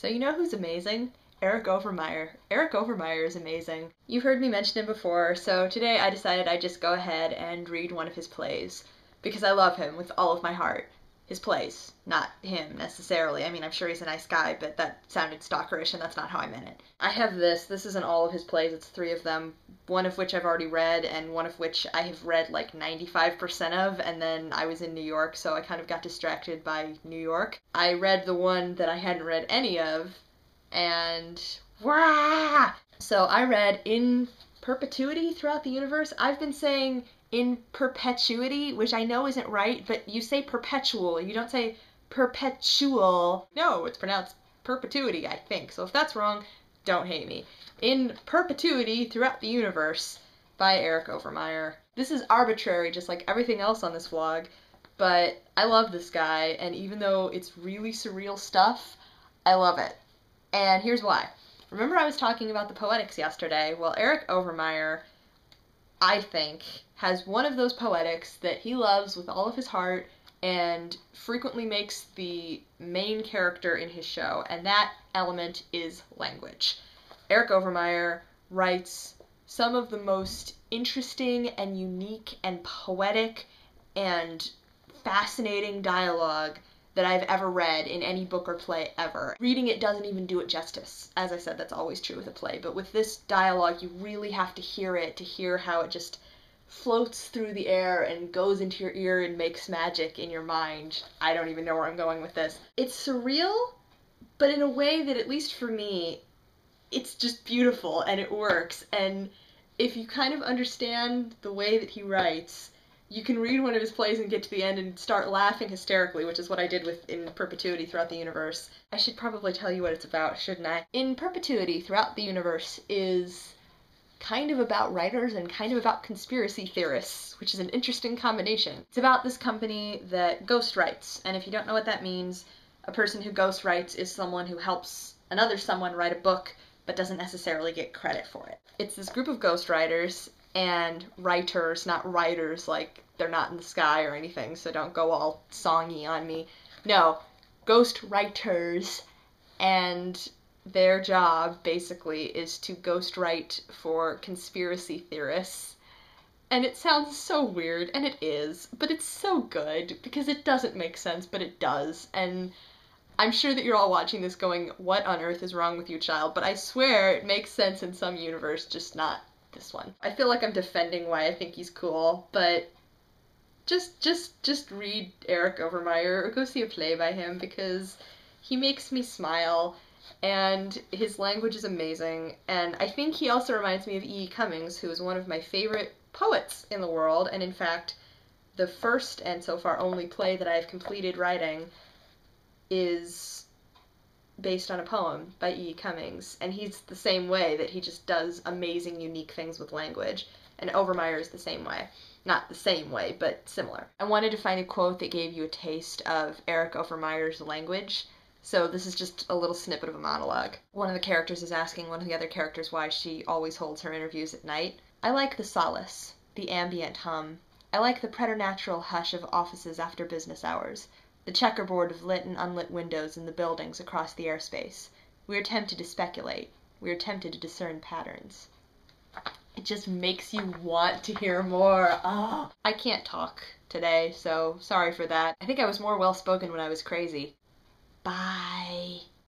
So you know who's amazing? Eric Overmyer. Eric Overmyer is amazing. You've heard me mention him before, so today I decided I'd just go ahead and read one of his plays because I love him with all of my heart his plays, not him necessarily. I mean, I'm sure he's a nice guy, but that sounded stalkerish, and that's not how I meant it. I have this. This isn't all of his plays, it's three of them, one of which I've already read, and one of which I have read like 95% of, and then I was in New York, so I kind of got distracted by New York. I read the one that I hadn't read any of, and. Wah! So I read In Perpetuity Throughout the Universe. I've been saying in perpetuity, which I know isn't right, but you say perpetual. You don't say perpetual. No, it's pronounced perpetuity, I think. So if that's wrong, don't hate me. In Perpetuity Throughout the Universe by Eric Overmyer. This is arbitrary, just like everything else on this vlog, but I love this guy, and even though it's really surreal stuff, I love it. And here's why. Remember I was talking about the poetics yesterday? Well, Eric Overmyer, I think, has one of those poetics that he loves with all of his heart and frequently makes the main character in his show, and that element is language. Eric Overmyer writes some of the most interesting and unique and poetic and fascinating dialogue that I've ever read in any book or play ever. Reading it doesn't even do it justice. As I said, that's always true with a play, but with this dialogue, you really have to hear it to hear how it just floats through the air and goes into your ear and makes magic in your mind. I don't even know where I'm going with this. It's surreal, but in a way that, at least for me, it's just beautiful and it works. And if you kind of understand the way that he writes, you can read one of his plays and get to the end and start laughing hysterically, which is what I did with In Perpetuity Throughout the Universe. I should probably tell you what it's about, shouldn't I? In Perpetuity Throughout the Universe is kind of about writers and kind of about conspiracy theorists, which is an interesting combination. It's about this company that ghost writes, and if you don't know what that means, a person who ghost writes is someone who helps another someone write a book but doesn't necessarily get credit for it. It's this group of ghostwriters and writers, not writers like they're not in the sky or anything, so don't go all songy on me. No, ghost writers and their job basically is to ghostwrite for conspiracy theorists. And it sounds so weird, and it is, but it's so good because it doesn't make sense, but it does. And I'm sure that you're all watching this going, What on earth is wrong with you, child? But I swear it makes sense in some universe, just not this one. I feel like I'm defending why I think he's cool, but just just just read Eric Overmyer or go see a play by him because he makes me smile and his language is amazing. And I think he also reminds me of E. E. Cummings, who is one of my favorite poets in the world, and in fact, the first and so far only play that I've completed writing is based on a poem by E. Cummings, and he's the same way that he just does amazing, unique things with language. And Overmyer is the same way. Not the same way, but similar. I wanted to find a quote that gave you a taste of Eric Overmyer's language so this is just a little snippet of a monologue. One of the characters is asking one of the other characters why she always holds her interviews at night. I like the solace, the ambient hum. I like the preternatural hush of offices after business hours, the checkerboard of lit and unlit windows in the buildings across the airspace. We are tempted to speculate. We are tempted to discern patterns. It just makes you want to hear more. Oh, I can't talk today, so sorry for that. I think I was more well spoken when I was crazy. Bye.